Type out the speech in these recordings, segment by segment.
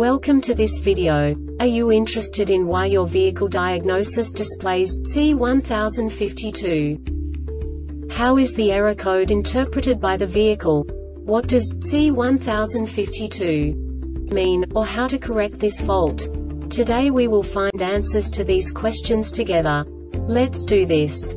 Welcome to this video. Are you interested in why your vehicle diagnosis displays C1052? How is the error code interpreted by the vehicle? What does C1052 mean, or how to correct this fault? Today we will find answers to these questions together. Let's do this.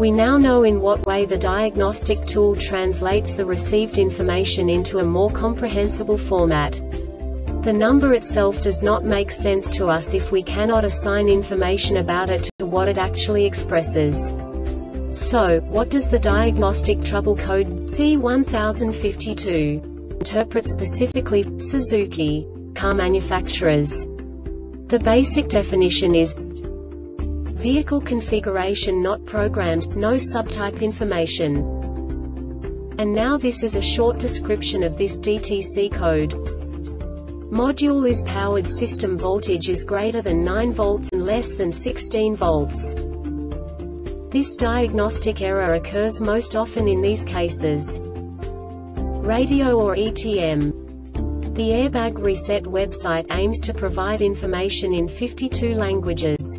We now know in what way the diagnostic tool translates the received information into a more comprehensible format. The number itself does not make sense to us if we cannot assign information about it to what it actually expresses. So, what does the diagnostic trouble code C1052 interpret specifically Suzuki car manufacturers? The basic definition is Vehicle configuration not programmed, no subtype information. And now this is a short description of this DTC code. Module is powered system voltage is greater than 9 volts and less than 16 volts. This diagnostic error occurs most often in these cases. Radio or ETM. The Airbag Reset website aims to provide information in 52 languages.